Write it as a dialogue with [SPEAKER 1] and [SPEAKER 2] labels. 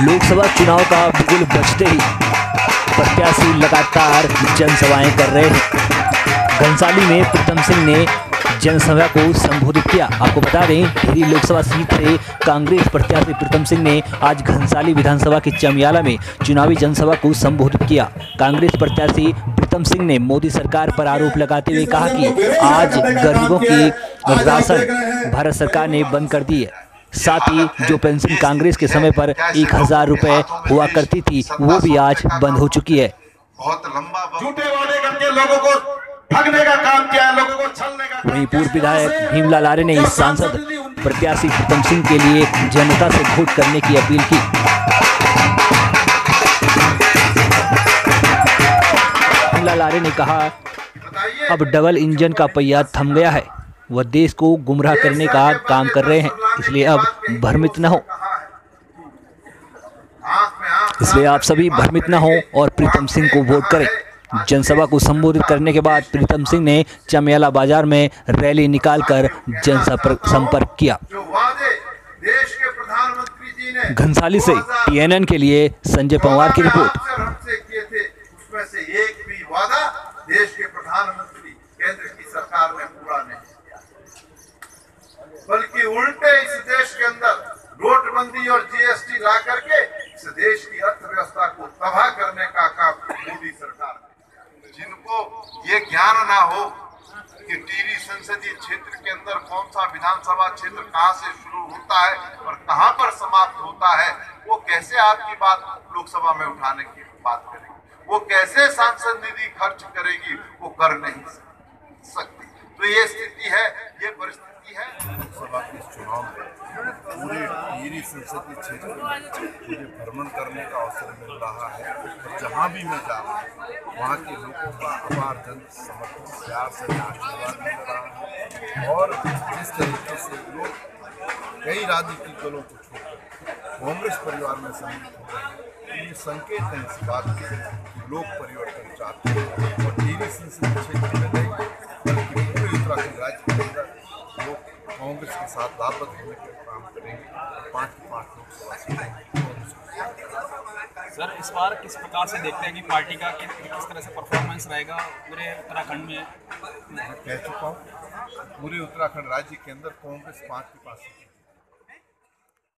[SPEAKER 1] लोकसभा चुनाव का बिगुल बजते ही प्रत्याशी लगातार जनसभाएँ कर रहे हैं। घनसाली में प्रीतम सिंह ने जनसभा को संबोधित किया। आपको बता दें टिहरी लोकसभा सीट से कांग्रेस प्रत्याशी प्रीतम सिंह ने आज घनसाली विधानसभा के चमियाला में चुनावी जनसभा को संबोधित किया। कांग्रेस प्रत्याशी प्रीतम सिंह ने मोदी सरकार पर आरोप लगाते हुए कहा कि आज गरीबों की राशन भारत सरकार ने बंद कर दी है। साथ ही जो पेंशन कांग्रेस के समय पर एक हज़ार रुपए हुआ करती थी वो भी आज बंद हो चुकी है।
[SPEAKER 2] बहुत लंबा
[SPEAKER 3] झूठे वादे करके लोगों को ठगने का काम किया है लोगों को छलने का
[SPEAKER 1] वहीं पूर्व विधायक भीमलाल आर्य ने इस सांसद प्रत्याशी प्रीतम सिंह के लिए जनता से वोट करने की अपील की। भीमलाल आर्य ने कहा अब डबल इंजन का पहिया थम गया है। वह देश को गुमराह करने का काम कर रहे हैं। इसलिए अब भ्रमित न हो। इसलिए आप सभी भ्रमित न हो और प्रीतम सिंह को वोट करें। जनसभा को संबोधित करने के बाद प्रीतम सिंह ने चमियाला बाज़ार में रैली निकालकर जनसंपर्क संपर्क किया। घनसाली से टीएनएन के लिए संजय पवार की रिपोर्ट।
[SPEAKER 3] देश के प्रधानमंत्री, केंद्र की सरकार ने पूरा नहीं किया बल्कि उल्टे इस देश के अंदर नोटबंदी और जीएसटी ला करके इस देश की अर्थव्यवस्था को तबाह करने का काम मोदी सरकार
[SPEAKER 2] जिनको ये ज्ञान ना हो कि टीरी संसदीय क्षेत्र के अंदर कौन सा विधानसभा क्षेत्र कहाँ से शुरू होता है और कहाँ पर समाप्त होता है, वो कैसे आपकी बात लोकसभा में उठाने की बात करेगी? वो कैसे सांसद निधि खर्च करेगी? वो कर नहीं सकती। तो ये स्थिति है
[SPEAKER 4] लोकसभा के इस चुनाव में पूरे टिहरी संसदीय क्षेत्र में मुझे भ्रमण करने का अवसर मिल रहा है। और जहाँ भी मैं जा रहा हूँ, वहाँ के लोगों का अपार जन समर्थन, प्यार से आशीर्वाद मिल रहा है। और जिस तरीके से लोग कई राजनीतिक दलों को छोड़कर कांग्रेस परिवार में सम्मिलित हो रहे हैं, ये संकेत है इस बात के कि लोग परिवर्तन चाहते हैं। और टिहरी संसदीय क्षेत्र में नहीं साथ लाभबद्ध होने के काम करेंगे। पाँच पाँच को
[SPEAKER 5] सर इस बार किस प्रकार से देखते हैं कि पार्टी का कि, किस तरह से परफॉर्मेंस रहेगा पूरे उत्तराखंड में?
[SPEAKER 4] मैं कह चुका हूँ पूरे उत्तराखंड राज्य के अंदर कांग्रेस पाँच के पास